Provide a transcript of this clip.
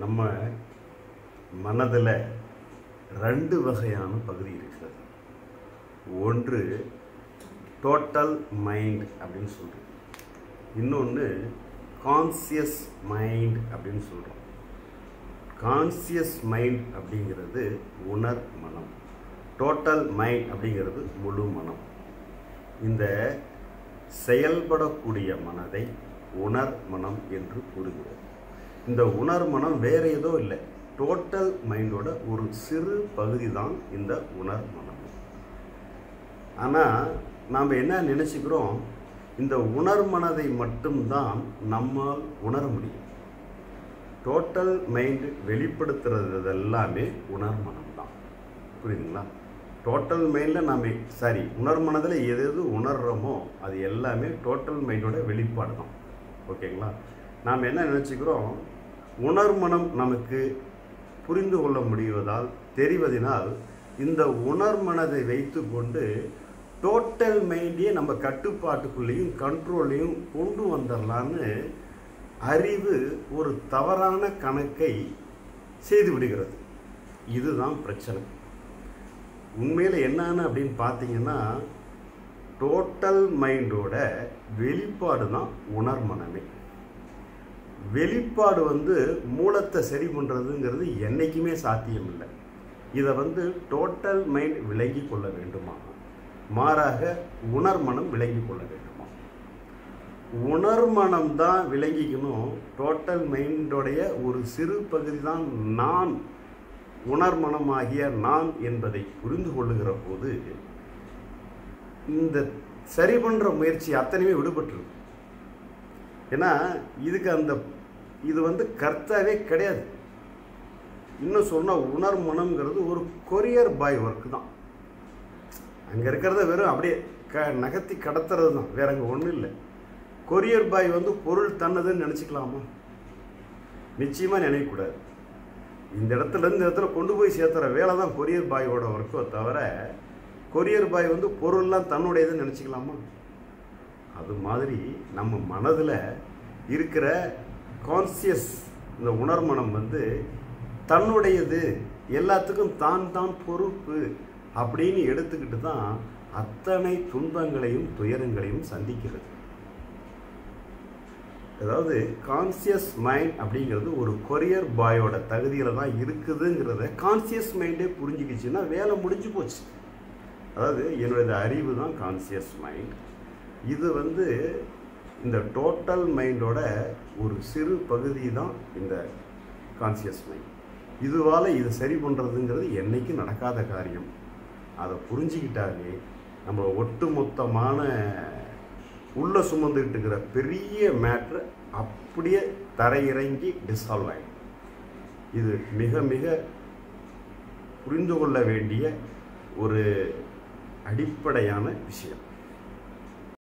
நம்ம மனதில் ரெண்டு வகையான பகுதி இருக்கிறது. ஒன்று டோட்டல் மைண்ட் அப்படின்னு சொல்கிறோம் இன்னொன்று கான்சியஸ் மைண்ட் அப்படின்னு சொல்கிறோம் கான்சியஸ் மைண்ட் அப்படிங்கிறது உணர் மனம். டோட்டல் மைண்ட் அப்படிங்கிறது முழு மனம். இந்த செயல்படக்கூடிய மனதை உணர் மனம் என்று கூறுகிறோம். இந்த உணர் மனம் வேற ஏதோ இல்லை. டோட்டல் மைண்டோட ஒரு சிறு பகுதி தான் இந்த உணர் மனம். ஆனால் நாம் என்ன நினச்சிக்கிறோம்? இந்த உணர் மனதை மட்டும்தான் நம்மால் உணர முடியும். டோட்டல் மைண்டு வெளிப்படுத்துறது எல்லாமே உணர் மனம் தான். புரியுதுங்களா? டோட்டல் மைண்டில் நாம் சாரி உணர் மனதில் எது எது உணர்கிறோமோ அது எல்லாமே டோட்டல் மைண்டோட வெளிப்பாடு தான். ஓகேங்களா? நாம் என்ன நினச்சிக்கிறோம்? உணர்மனம் நமக்கு புரிந்து கொள்ள முடிவதால் தெரிவதனால் இந்த உணர்மனதை வைத்து வைத்துக்கொண்டு டோட்டல் மைண்டையே நம்ம கட்டுப்பாட்டுக்குள்ளேயும் கண்ட்ரோல்லையும் கொண்டு வந்துடலான்னு அறிவு ஒரு தவறான கணக்கை செய்து விடுகிறது. இதுதான் பிரச்சனை. உண்மையில் என்னன்னு அப்படின்னு பார்த்தீங்கன்னா டோட்டல் மைண்டோட வெளிப்பாடு தான் உணர்மனமே. வெளிப்பாடு வந்து மூலத்தை சரி பண்ணுறதுங்கிறது என்றைக்குமே சாத்தியம் இல்லை இதை வந்து டோட்டல் மைண்ட் விளங்கி கொள்ள வேண்டுமா? மாறாக உணர்மனம் விளங்கி கொள்ள வேண்டுமா? உணர்மனம் தான் விளங்கிக்கணும். டோட்டல் மைண்டோடைய ஒரு சிறு பகுதி தான் நான் உணர்மனமாகிய நான் என்பதை புரிந்து கொள்ளுகிற போது இந்த சரி பண்ணுற முயற்சி அத்தனையுமே விடுபட்டுருக்கு ஏன்னா இதுக்கு அந்த இது வந்து கர்த்தாவே கிடையாது. இன்னும் சொன்னால் உணர் மனம்ங்கிறது ஒரு கொரியர் பாய் ஒர்க்கு தான். அங்கே இருக்கிறத வெறும் அப்படியே க நகர்த்தி கடத்துறது தான். வேற அங்கே ஒன்றும் இல்லை. கொரியர் பாய் வந்து பொருள் தன்னதுன்னு நினச்சிக்கலாமா? நிச்சயமாக நினைக்கக்கூடாது இந்த இடத்துல இருந்து இந்த இடத்துல கொண்டு போய் சேர்த்துற வேலை தான் கொரியர் பாயோட ஒர்க்கோ தவிர கொரியர் பாய் வந்து பொருள்லாம் தன்னுடையதுன்னு நினச்சிக்கலாமா? அது மாதிரி நம்ம மனதில் இருக்கிற கான்சியஸ் இந்த உணர்மனம் வந்து தன்னுடையது எல்லாத்துக்கும் தான் தான் பொறுப்பு அப்படின்னு எடுத்துக்கிட்டு தான் அத்தனை துன்பங்களையும் துயரங்களையும் சந்திக்கிறது. அதாவது கான்சியஸ் மைண்ட் அப்படிங்கிறது ஒரு கொரியர் பாயோட தகுதியில் தான் இருக்குதுங்கிறத கான்சியஸ் மைண்டே புரிஞ்சுக்கிச்சுன்னா வேலை முடிஞ்சு போச்சு. அதாவது என்னுடைய அறிவு தான் கான்சியஸ் மைண்ட் இது வந்து இந்த டோட்டல் மைண்டோட ஒரு சிறு பகுதி தான் இந்த கான்சியஸ் மைண்ட் இதுவால் இது சரி பண்ணுறதுங்கிறது என்றைக்கும் நடக்காத காரியம். அதை புரிஞ்சுக்கிட்டாலே நம்ம ஒட்டுமொத்தமான உள்ளே சுமந்துக்கிட்டு இருக்கிற பெரிய மேட்ரு அப்படியே தரையிறங்கி டிசால்வ் ஆகிடும் இது மிக மிக புரிந்து கொள்ள வேண்டிய ஒரு அடிப்படையான விஷயம்.